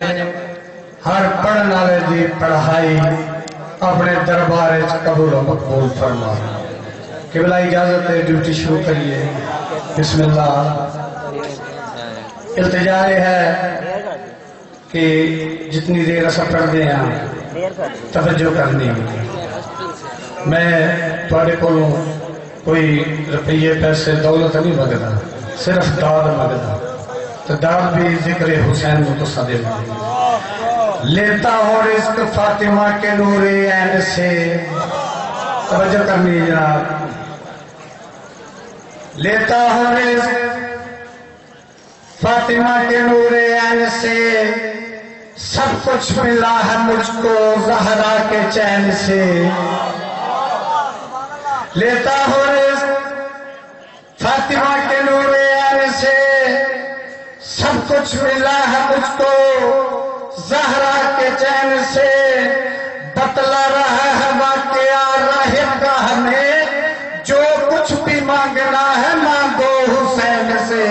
ہر پڑھن والے دی پڑھائی اپنے دربار قبول و مقبول فرما۔ قبلہ اجازت ہے، ڈیوٹی شروع کریے۔ بسم اللہ۔ التجا یہ ہے کہ جتنی دیر اصل پڑھ دے ہیں، توجہ کرنی ہوگی میں تھوڑے کو کوئی روپیے، پیسے، دولت نہیں مگتا صرف داد مگتا تو بھی ذکر حسین متصدر لیتا ہوں رزق فاطمہ کے نور عین سے۔ توجہ کرنی جناب۔ لیتا ہوں رزق فاطمہ کے نور عین سے۔ سب کچھ ملا ہے مجھ کو زہرا کے چین سے۔ لیتا ہوں رزق فاطمہ کے نور عین سے سب کچھ ملا ہے مجھ کو۔ زہرا کے چین سے بتلا رہا ہے واقعہ راہب کا ہمیں جو کچھ بھی مانگنا ہے مانگو حسین سے۔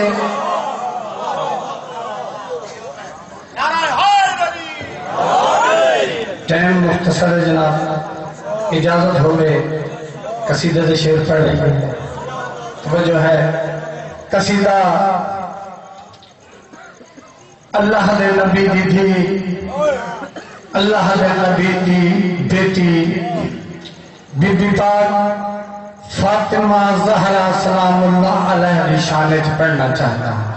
ٹائم مختصر ہے جناب، اجازت ہو گئے قصیدہ سے شیر پڑھ رہی ہے وہ ہے، قصیدہ اللہ دے نبی دی تھی۔ اللہ دے نبی دی بیٹی۔ بی بی پاک فاطمہ زہرا سلام اللہ علیہ کی شان پڑھنا چاہتا ہوں۔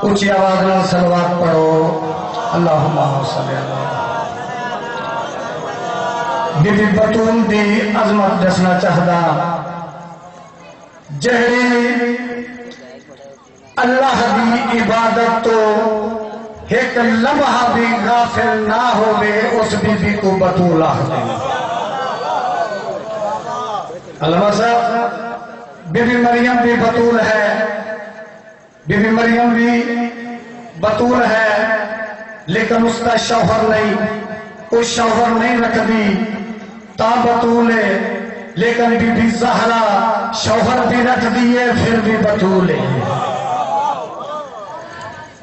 اونچی آواز میں سلوات پڑھو۔ اللہم صلی اللہ بی بی بطول دی عظمت دسنا چاہتا۔ جہری اللہ دی عبادت تو ایک لمحہ بھی غافل نہ ہوئے اس بی بی کو بطول آخر علامہ صاحب بی بی مریم بھی بطول ہے۔ بی بی مریم بھی بطول ہے، لیکن اس کا شوہر نہیں اس شوہر نہیں رکھ دی تا بطول ہے لیکن بی بی زہرا شوہر بھی رکھ دیئے، پھر بھی بطول ہے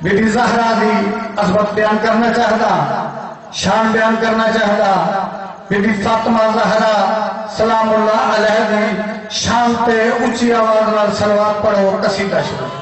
بی بی زہرا بھی عظمت بیان کرنا چاہتا، شان بیان کرنا چاہتا۔ بی بی فاطمہ زہرا سلام اللہ علیہ دی شان تے اونچی آواز نال سلوات پڑھو قصیدہ شروع۔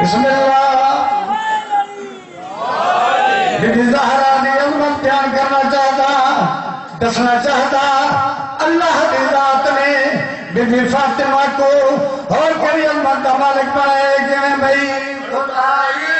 بسم اللہ۔ بی بی زہرہ نے عظمت بیان کرنا چاہتا، دسنا چاہتا، اللہ کی ذات نے بی بی فاطمہ کو اور کریم عظمت مالک بنائے کہ میں بھائی خدائی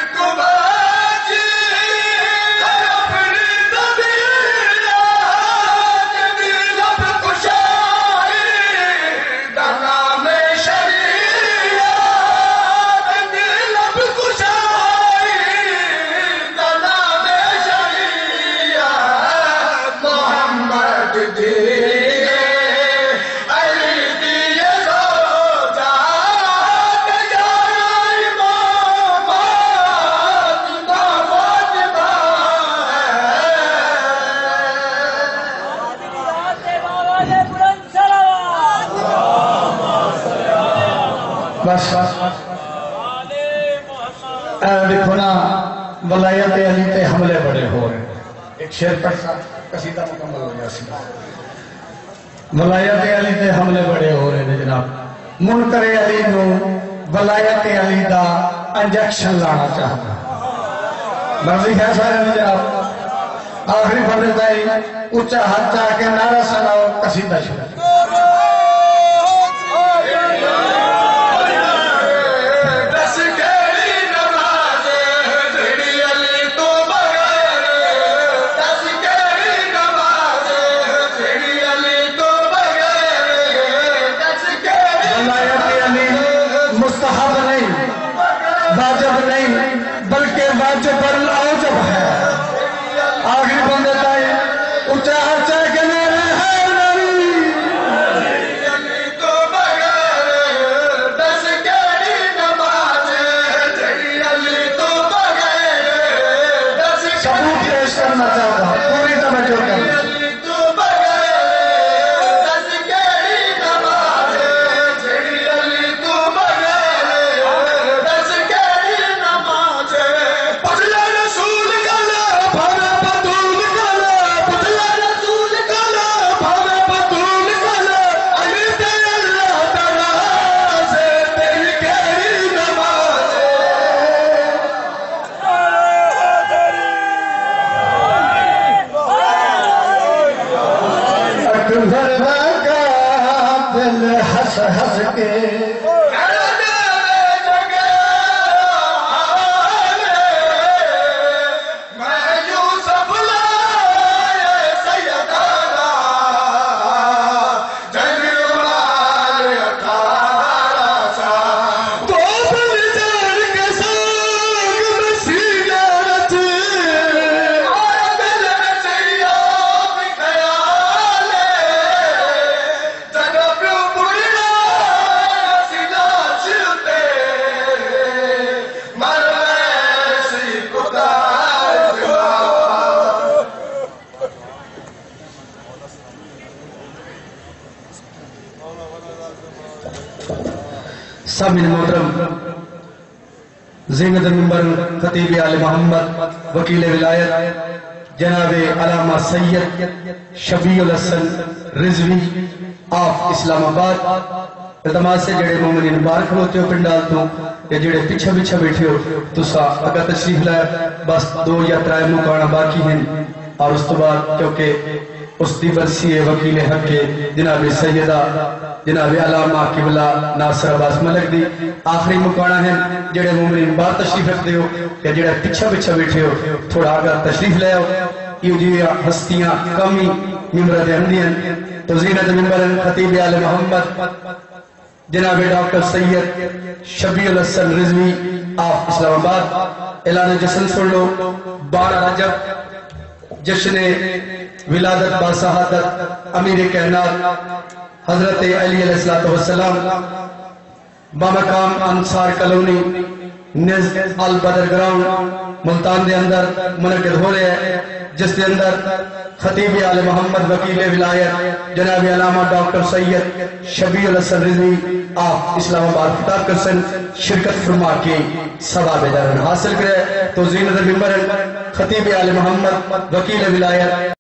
بس۔ اے دیکھو نا، ولایت علی تے حملے بڑے ہو رہے ہیں۔ ایک شیر پڑھتا قصیدہ مکمل ہو گیا سی۔ ولایت علی تے حملے بڑے ہو رہے ہیں جناب۔ منکر علی نو ولایت علی دا انجیکشن لانا چاہتا مرضی ہے سارے نے جناب۔ آخری بندے تائی اچھا ہاتھ چاہ کے نعرہ سناؤ قصیدہ شروع واجب نہیں، بلکہ واجب الاوجب ہے۔ آخری بندے تائی اچھا اچھا چاہ کے نعرہ ثبوت پیش کرنا چاہتا سب محترم زینت المنبر خطیب آل محمد، وکیل ولایت، جناب علامہ سید شبیع الحسن رضوی آف اسلام آباد التماس سے جڑے مومنین باہر کھلوتے ہو پنڈال تو یا جڑے پیچھے پیچھے بیٹھے ہو تو سا اگر تشریف لائے، بس دو یا ترائے مکانا باقی ہیں، اور اس تو بعد کیونکہ اس دی برسی وکیل حق کے جناب سیدہ، جناب علامہ قبلہ ناصر عباس ملک دی آخری مکانا ہے جڑے مومنین باہر تشریف رکھتے ہو یا جڑے پیچھے پیچھے بیٹھے ہو، تھوڑا آگا تشریف لے ہو یہ جی ہستیاں کمی ممبر دے ہندی ہیں۔ تو زینت ممبر خطیب آل محمد۔ جناب doctor Syed Shabih al-Hasan Rizvi of Islamabad. اعلان جشن سن لو بارہ رجب جشن ولادت باسہادت امیر کائنات، حضرت علی علیہ السلام بامقام انصار کلونی نز البدر گراؤنڈ، ملتان دے اندر منعقد ہو رہے ہیں، جس دے اندر خطیب آل محمد وکیل ولایت، جناب علامہ ڈاکٹر سید شبیع الحسن رضوی، آپ اسلام آباد خطاب کرسن شرکت فرما کے ثواب دارن حاصل کرے۔ تو زینت المنبر خطیب آل محمد وکیل ولایت